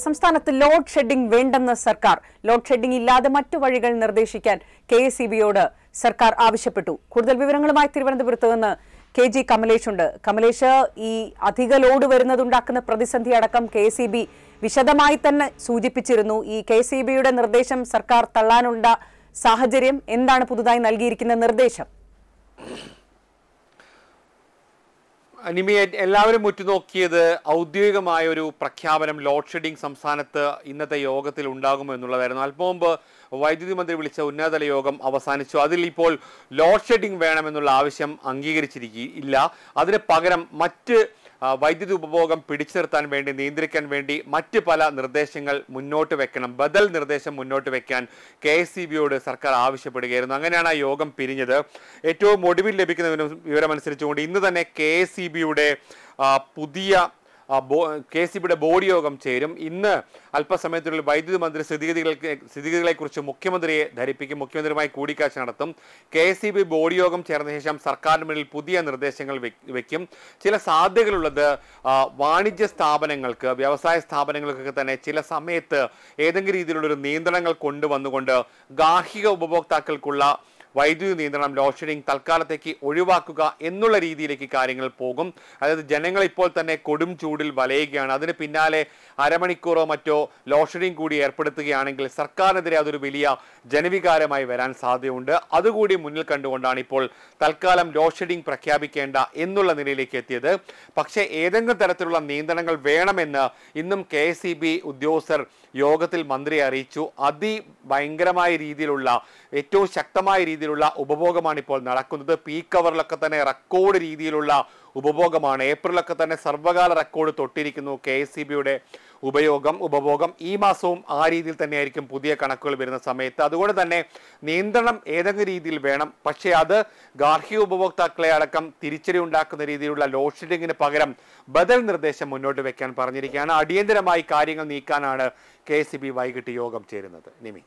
സംസ്ഥാനത്ത് load shedding വേണ്ടെന്ന് സർക്കാർ. ലോഡ് ഷെഡിംഗ് ഇല്ലാതെ മറ്റു വഴികൾ നിർദ്ദേശിക്കാൻ കെ എസ് സർക്കാർ ആവശ്യപ്പെട്ടു. കൂടുതൽ വിവരങ്ങളുമായി തിരുവനന്തപുരത്ത് നിന്ന് കെ ജി കമലേഷ് ഉണ്ട്. കമലേഷ് ഈ അധിക ലോഡ് വരുന്നതുണ്ടാക്കുന്ന പ്രതിസന്ധി അടക്കം കെ എസ് വിശദമായി തന്നെ സൂചിപ്പിച്ചിരുന്നു. ഈ കെ എസ് നിർദ്ദേശം സർക്കാർ തള്ളാനുള്ള സാഹചര്യം എന്താണ് പുതുതായി നൽകിയിരിക്കുന്ന നിർദ്ദേശം? നിമി എല്ലാവരും ഉറ്റുനോക്കിയത് ഔദ്യോഗികമായ ഒരു പ്രഖ്യാപനം ലോഡ് ഷെഡിംഗ് സംസ്ഥാനത്ത് ഇന്നത്തെ യോഗത്തിൽ ഉണ്ടാകുമോ എന്നുള്ളതായിരുന്നു. അല്പം മുമ്പ് വൈദ്യുതി മന്ത്രി വിളിച്ച ഉന്നതതല യോഗം അവസാനിച്ചു. അതിൽ ഇപ്പോൾ ലോഡ് ഷെഡിംഗ് വേണമെന്നുള്ള ആവശ്യം അംഗീകരിച്ചിരിക്കില്ല അതിന് പകരം മറ്റ് വൈദ്യുതി ഉപഭോഗം പിടിച്ചു നിർത്താൻ വേണ്ടി നിയന്ത്രിക്കാൻ വേണ്ടി മറ്റ് പല നിർദ്ദേശങ്ങൾ മുന്നോട്ട് വെക്കണം. ബദൽ നിർദ്ദേശം മുന്നോട്ട് വെക്കാൻ കെ എസ് സർക്കാർ ആവശ്യപ്പെടുകയായിരുന്നു. അങ്ങനെയാണ് ആ യോഗം പിരിഞ്ഞത്. ഏറ്റവും ഒടുവിൽ ലഭിക്കുന്ന വിവരം- വിവരമനുസരിച്ചുകൊണ്ട് ഇന്ന് തന്നെ കെ എസ് പുതിയ കെ സി ബിയുടെ ബോർഡ് യോഗം ചേരും. ഇന്ന് അല്പസമയത്തിനുള്ളിൽ വൈദ്യുതി മന്ത്രി സ്ഥിതിഗതികൾക്ക് സ്ഥിതിഗതികളെക്കുറിച്ച് മുഖ്യമന്ത്രിയെ ധരിപ്പിക്കും. മുഖ്യമന്ത്രിയുമായി കൂടിക്കാഴ്ച നടത്തും. കെ സി ബി ബോർഡ് യോഗം ചേർന്ന ശേഷം സർക്കാരിന് മുന്നിൽ പുതിയ നിർദ്ദേശങ്ങൾ വയ്ക്കും ചില സാധ്യതകളുള്ളത് വാണിജ്യ സ്ഥാപനങ്ങൾക്ക് വ്യവസായ സ്ഥാപനങ്ങൾക്കൊക്കെ തന്നെ ചില സമയത്ത് ഏതെങ്കിലും രീതിയിലുള്ളൊരു നിയന്ത്രണങ്ങൾ കൊണ്ടുവന്നുകൊണ്ട് ഗാർഹിക ഉപഭോക്താക്കൾക്കുള്ള വൈദ്യുതി നിയന്ത്രണം ലോഡ് ഷെഡിംഗ് തൽക്കാലത്തേക്ക് ഒഴിവാക്കുക എന്നുള്ള രീതിയിലേക്ക് കാര്യങ്ങൾ പോകും. അതായത് ജനങ്ങൾ ഇപ്പോൾ തന്നെ കൊടും ചൂടിൽ വലയുകയാണ്. അതിന് പിന്നാലെ അരമണിക്കൂറോ മറ്റോ ലോഡ് ഷെഡിംഗ് കൂടി ഏർപ്പെടുത്തുകയാണെങ്കിൽ സർക്കാരിനെതിരെ അതൊരു വലിയ ജനവികാരമായി വരാൻ സാധ്യതയുണ്ട്. അതുകൂടി മുന്നിൽ കണ്ടുകൊണ്ടാണ് ഇപ്പോൾ തൽക്കാലം ലോഡ് ഷെഡിംഗ് പ്രഖ്യാപിക്കേണ്ട എന്നുള്ള നിലയിലേക്ക് എത്തിയത്. പക്ഷേ ഏതെങ്കിലും തരത്തിലുള്ള നിയന്ത്രണങ്ങൾ വേണമെന്ന് ഇന്നും കെ ഉദ്യോഗസ്ഥർ യോഗത്തിൽ മന്ത്രിയെ അറിയിച്ചു. അതിഭയങ്കരമായ രീതിയിലുള്ള ഏറ്റവും ശക്തമായ രീതിയിലുള്ള ഉപഭോഗമാണ് ഇപ്പോൾ നടക്കുന്നത് പീക്ക് അവറിലൊക്കെ തന്നെ റെക്കോർഡ് രീതിയിലുള്ള ഉപഭോഗമാണ്. ഏപ്രിലൊക്കെ തന്നെ സർവകാല റെക്കോർഡ് തൊട്ടിരിക്കുന്നു കെ എസ് ഉപയോഗം. ഉപഭോഗം ഈ മാസവും ആ രീതിയിൽ തന്നെയായിരിക്കും പുതിയ കണക്കുകൾ വരുന്ന സമയത്ത്. അതുകൊണ്ട് തന്നെ നിയന്ത്രണം ഏതെങ്കിലും രീതിയിൽ വേണം. പക്ഷേ അത് ഗാർഹിക ഉപഭോക്താക്കളെ അടക്കം തിരിച്ചടി ഉണ്ടാക്കുന്ന രീതിയിലുള്ള ലോഡ് ഷെഡിങ്ങിന് പകരം ബദൽ നിർദ്ദേശം മുന്നോട്ട് വെക്കാൻ പറഞ്ഞിരിക്കുകയാണ്. അടിയന്തരമായി കാര്യങ്ങൾ നീക്കാനാണ് കെ വൈകിട്ട് യോഗം ചേരുന്നത്. നിമി.